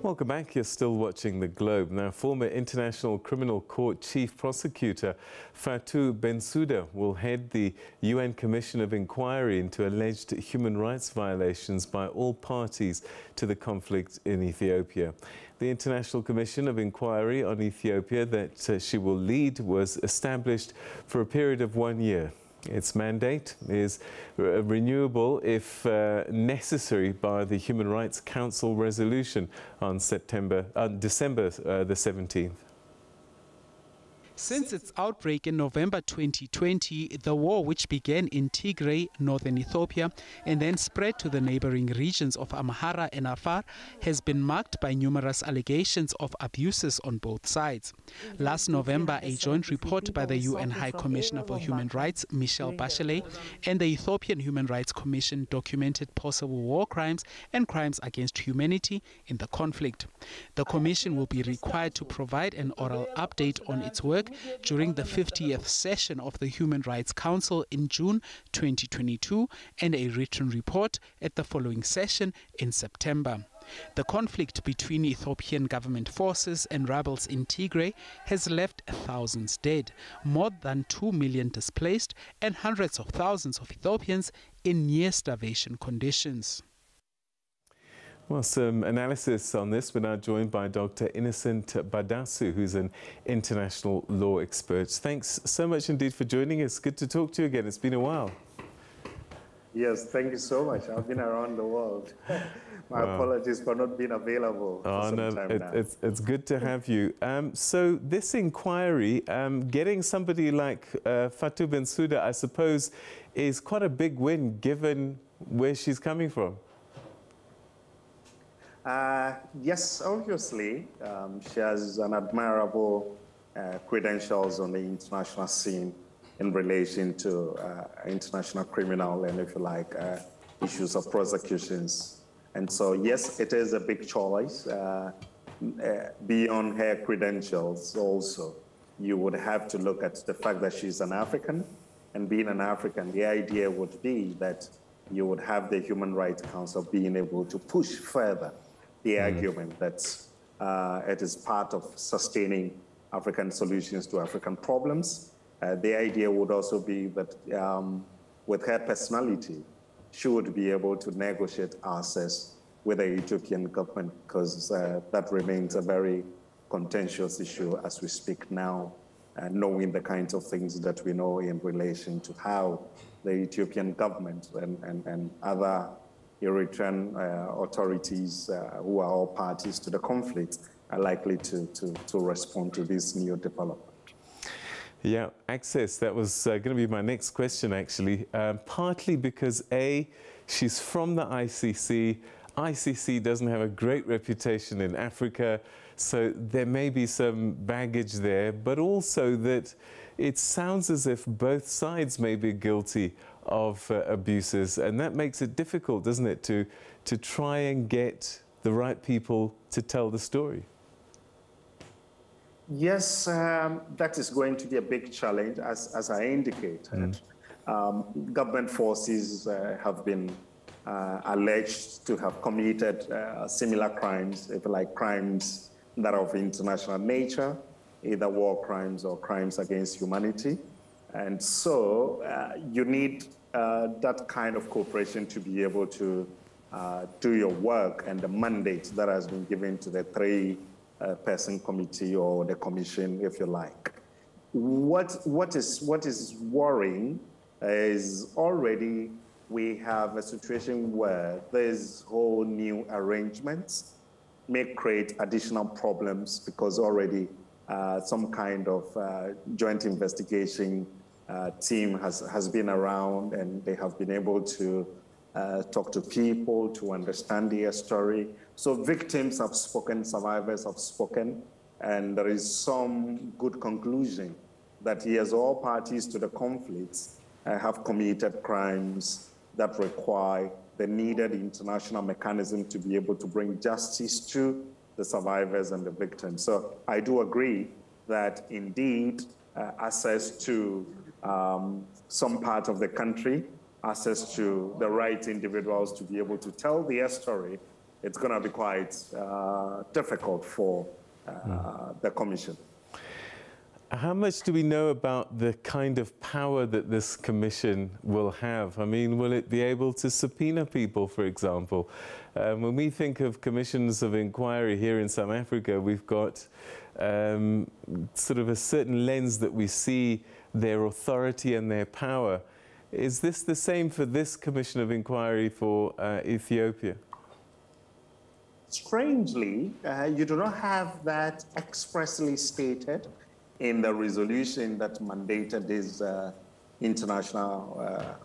Welcome back. You're still watching The Globe. Now, former International Criminal Court Chief Prosecutor Fatou Bensouda will head the UN Commission of Inquiry into alleged human rights violations by all parties to the conflict in Ethiopia. The International Commission of Inquiry on Ethiopia that uh, she will lead was established for a period of one year. Its mandate is renewable if uh, necessary by the Human Rights Council resolution on September, uh, December uh, the 17th. Since its outbreak in November 2020, the war, which began in Tigray, northern Ethiopia, and then spread to the neighboring regions of Amhara and Afar, has been marked by numerous allegations of abuses on both sides. Last November, a joint report by the UN High Commissioner for Human Rights, Michelle Bachelet, and the Ethiopian Human Rights Commission documented possible war crimes and crimes against humanity in the conflict. The commission will be required to provide an oral update on its work during the 50th session of the Human Rights Council in June 2022 and a written report at the following session in September. The conflict between Ethiopian government forces and rebels in Tigray has left thousands dead, more than 2 million displaced, and hundreds of thousands of Ethiopians in near starvation conditions. Well, some analysis on this. We're now joined by Dr. Innocent Badasu, who's an international law expert. Thanks so much indeed for joining us. Good to talk to you again. It's been a while. Yes, thank you so much. I've been around the world. My wow. apologies for not being available. Oh, no, it, it's, it's good to have you. Um, so, this inquiry, um, getting somebody like uh, Fatou Bensouda, I suppose, is quite a big win given where she's coming from. Uh, yes, obviously, um, she has an admirable uh, credentials on the international scene in relation to uh, international criminal and, if you like, uh, issues of prosecutions. And so, yes, it is a big choice. Uh, uh, beyond her credentials, also, you would have to look at the fact that she's an African. And being an African, the idea would be that you would have the Human Rights Council being able to push further the mm. argument that uh, it is part of sustaining African solutions to African problems. Uh, the idea would also be that um, with her personality, she would be able to negotiate access with the Ethiopian government because uh, that remains a very contentious issue as we speak now, uh, knowing the kinds of things that we know in relation to how the Ethiopian government and, and, and other Eritrean uh, authorities, uh, who are all parties to the conflict, are likely to, to, to respond to this new development. Yeah, access, that was uh, going to be my next question actually. Um, partly because A, she's from the ICC. ICC doesn't have a great reputation in Africa, so there may be some baggage there, but also that it sounds as if both sides may be guilty of uh, abuses, and that makes it difficult, doesn't it, to, to try and get the right people to tell the story? Yes, um, that is going to be a big challenge, as, as I indicated. Mm. Um, government forces uh, have been uh, alleged to have committed uh, similar crimes, if like crimes that are of international nature, either war crimes or crimes against humanity. And so uh, you need uh, that kind of cooperation to be able to uh, do your work and the mandate that has been given to the three uh, person committee or the commission, if you like. What, what, is, what is worrying is already we have a situation where there's whole new arrangements may create additional problems because already uh, some kind of uh, joint investigation uh, team has, has been around and they have been able to uh, talk to people to understand their story. So victims have spoken, survivors have spoken, and there is some good conclusion that yes, all parties to the conflicts uh, have committed crimes that require the needed international mechanism to be able to bring justice to the survivors and the victims. So I do agree that indeed uh, access to um, some part of the country, access to the right individuals to be able to tell their story it's going to be quite uh, difficult for mm. the Commission. How much do we know about the kind of power that this commission will have? I mean, will it be able to subpoena people, for example? Um, when we think of commissions of inquiry here in South Africa, we've got um, sort of a certain lens that we see their authority and their power. Is this the same for this commission of inquiry for uh, Ethiopia? Strangely, uh, you do not have that expressly stated in the resolution that mandated these uh, international,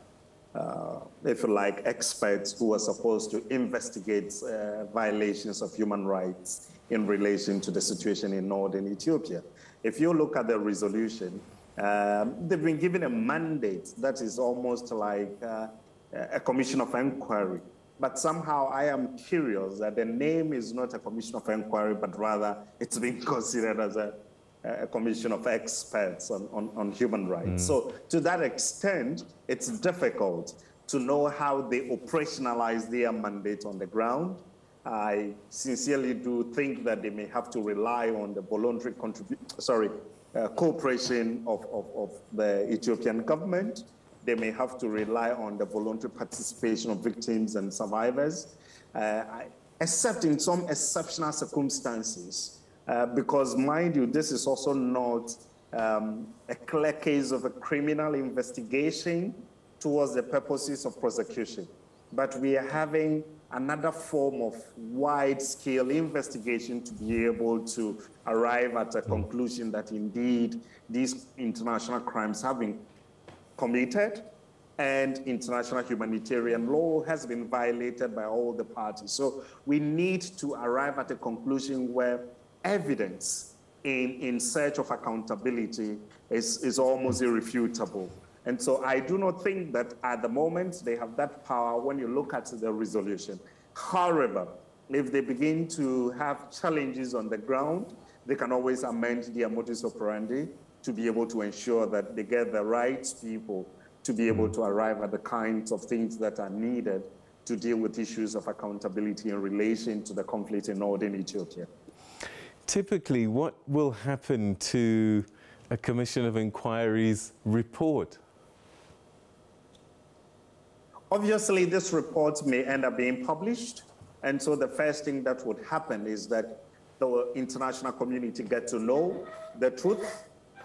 uh, uh, if you like, experts who are supposed to investigate uh, violations of human rights in relation to the situation in northern Ethiopia. If you look at the resolution, um, they've been given a mandate that is almost like uh, a commission of inquiry. But somehow I am curious that the name is not a commission of inquiry, but rather it's being considered as a a commission of experts on, on, on human rights. Mm. So to that extent, it's difficult to know how they operationalize their mandate on the ground. I sincerely do think that they may have to rely on the voluntary contribution, sorry, uh, cooperation of, of, of the Ethiopian government. They may have to rely on the voluntary participation of victims and survivors, uh, except in some exceptional circumstances uh, because, mind you, this is also not um, a clear case of a criminal investigation towards the purposes of prosecution. But we are having another form of wide-scale investigation to be able to arrive at a hmm. conclusion that indeed these international crimes have been committed and international humanitarian law has been violated by all the parties. So we need to arrive at a conclusion where evidence in, in search of accountability is, is almost irrefutable. And so I do not think that at the moment they have that power when you look at the resolution. However, if they begin to have challenges on the ground, they can always amend their modus operandi to be able to ensure that they get the right people to be able to arrive at the kinds of things that are needed to deal with issues of accountability in relation to the conflict in northern Ethiopia typically what will happen to a Commission of Inquiry's report? Obviously, this report may end up being published. And so the first thing that would happen is that the international community get to know the truth.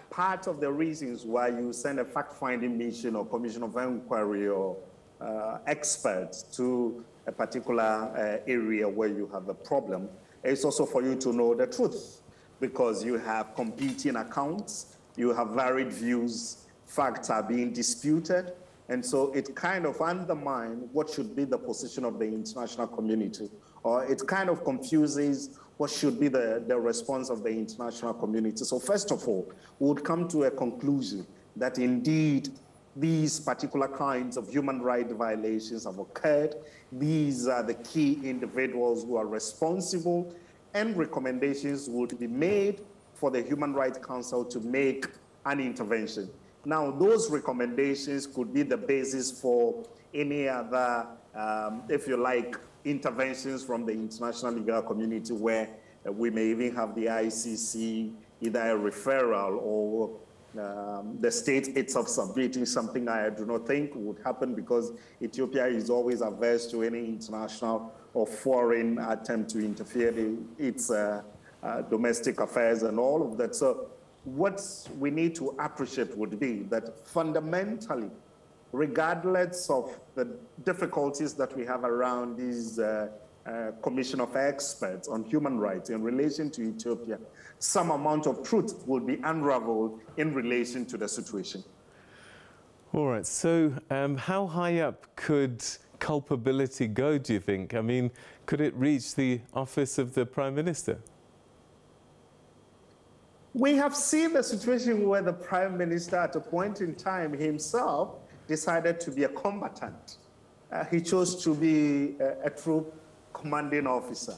Part of the reasons why you send a fact-finding mission or commission of inquiry or uh, experts to a particular uh, area where you have a problem is also for you to know the truth because you have competing accounts, you have varied views, facts are being disputed, and so it kind of undermines what should be the position of the international community, or it kind of confuses what should be the, the response of the international community. So first of all, we would come to a conclusion that indeed these particular kinds of human rights violations have occurred. These are the key individuals who are responsible, and recommendations would be made for the Human Rights Council to make an intervention. Now, those recommendations could be the basis for any other, um, if you like, interventions from the international legal community where we may even have the ICC either a referral or um, the state itself submitting something I do not think would happen because Ethiopia is always averse to any international or foreign attempt to interfere in its uh, uh, domestic affairs and all of that. So what we need to appreciate would be that fundamentally, regardless of the difficulties that we have around these uh, uh, commission of experts on human rights in relation to Ethiopia, some amount of truth will be unraveled in relation to the situation. All right, so um, how high up could culpability go, do you think? I mean, could it reach the office of the Prime Minister? We have seen the situation where the Prime Minister, at a point in time, himself decided to be a combatant. Uh, he chose to be a, a troop commanding officer.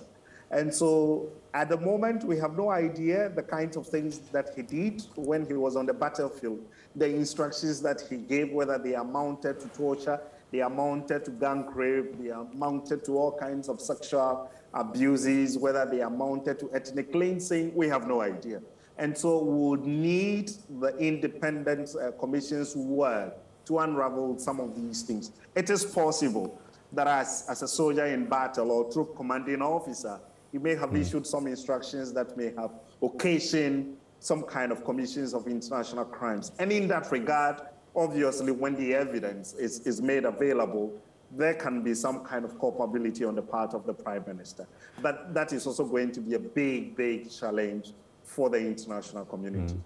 And so at the moment, we have no idea the kinds of things that he did when he was on the battlefield, the instructions that he gave, whether they amounted to torture, they amounted to gang rape, they amounted to all kinds of sexual abuses, whether they amounted to ethnic cleansing, we have no idea. And so we would need the independent uh, commission's work to unravel some of these things. It is possible that as, as a soldier in battle or troop commanding officer, you may have mm. issued some instructions that may have occasioned some kind of commissions of international crimes. And in that regard, obviously, when the evidence is, is made available, there can be some kind of culpability on the part of the prime minister. But that is also going to be a big, big challenge for the international community. Mm.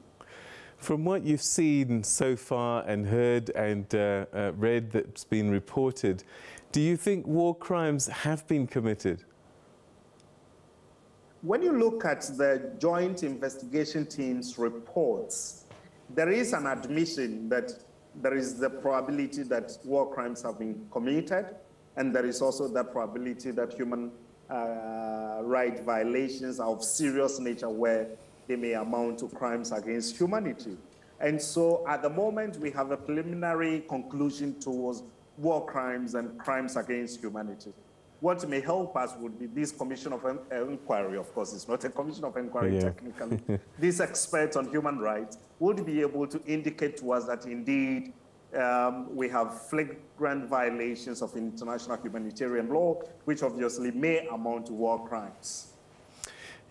From what you've seen so far and heard and uh, uh, read that's been reported, do you think war crimes have been committed? When you look at the Joint Investigation Team's reports, there is an admission that there is the probability that war crimes have been committed, and there is also the probability that human uh, right violations are of serious nature where they may amount to crimes against humanity. And so at the moment, we have a preliminary conclusion towards war crimes and crimes against humanity. What may help us would be this commission of inquiry, of course, it's not a commission of inquiry yeah. technically. this expert on human rights would be able to indicate to us that indeed um, we have flagrant violations of international humanitarian law, which obviously may amount to war crimes.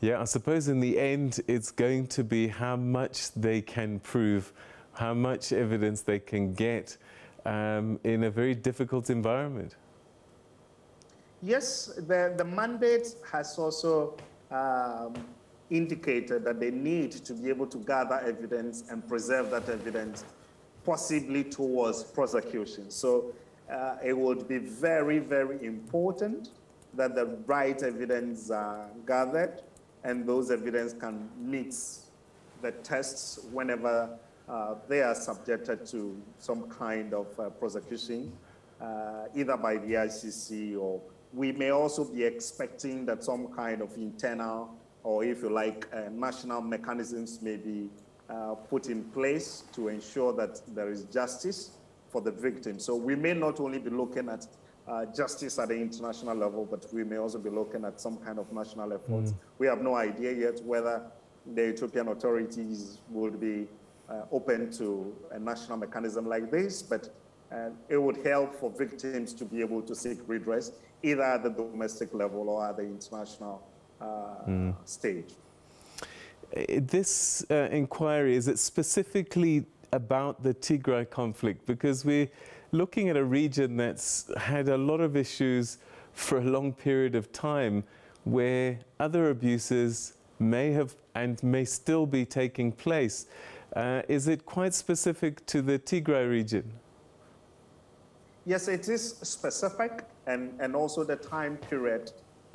Yeah, I suppose in the end, it's going to be how much they can prove, how much evidence they can get um, in a very difficult environment. Yes, the, the mandate has also um, indicated that they need to be able to gather evidence and preserve that evidence, possibly towards prosecution. So uh, it would be very, very important that the right evidence are gathered and those evidence can meet the tests whenever uh, they are subjected to some kind of uh, prosecution, uh, either by the ICC or we may also be expecting that some kind of internal or if you like, uh, national mechanisms may be uh, put in place to ensure that there is justice for the victim. So we may not only be looking at uh, justice at the international level, but we may also be looking at some kind of national efforts. Mm. We have no idea yet whether the Ethiopian authorities would be uh, open to a national mechanism like this, but uh, it would help for victims to be able to seek redress either at the domestic level or at the international uh, mm. stage. Uh, this uh, inquiry, is it specifically about the Tigray conflict? Because we're looking at a region that's had a lot of issues for a long period of time where other abuses may have and may still be taking place. Uh, is it quite specific to the Tigray region? Yes, it is specific, and, and also the time period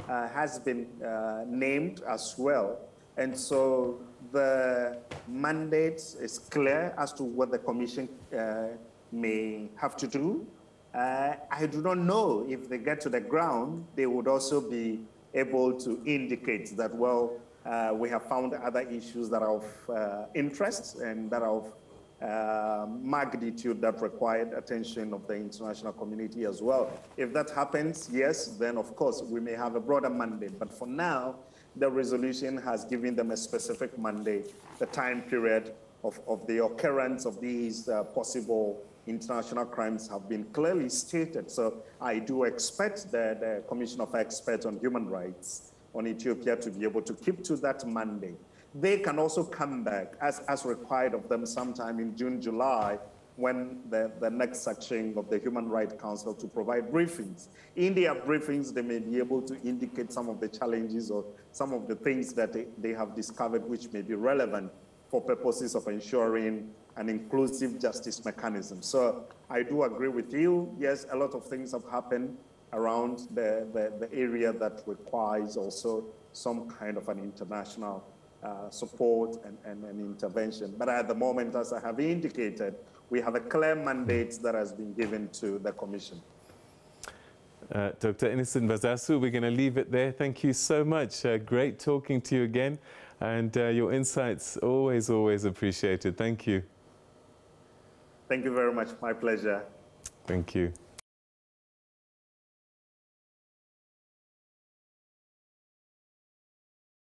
uh, has been uh, named as well. And so the mandate is clear as to what the commission uh, may have to do. Uh, I do not know if they get to the ground, they would also be able to indicate that, well, uh, we have found other issues that are of uh, interest and that are of uh, magnitude that required attention of the international community as well. If that happens, yes, then of course we may have a broader mandate. But for now, the resolution has given them a specific mandate, the time period of, of the occurrence of these uh, possible international crimes have been clearly stated. So I do expect the, the Commission of Experts on Human Rights on Ethiopia to be able to keep to that mandate. They can also come back as, as required of them sometime in June, July, when the, the next section of the Human Rights Council to provide briefings. In their briefings, they may be able to indicate some of the challenges or some of the things that they, they have discovered which may be relevant for purposes of ensuring an inclusive justice mechanism. So I do agree with you. Yes, a lot of things have happened around the, the, the area that requires also some kind of an international uh, support and, and, and, intervention. But at the moment, as I have indicated, we have a clear mandate that has been given to the Commission. Uh, Dr. Innocent Badasu, we're going to leave it there. Thank you so much. Uh, great talking to you again. And uh, your insights, always, always appreciated. Thank you. Thank you very much. My pleasure. Thank you.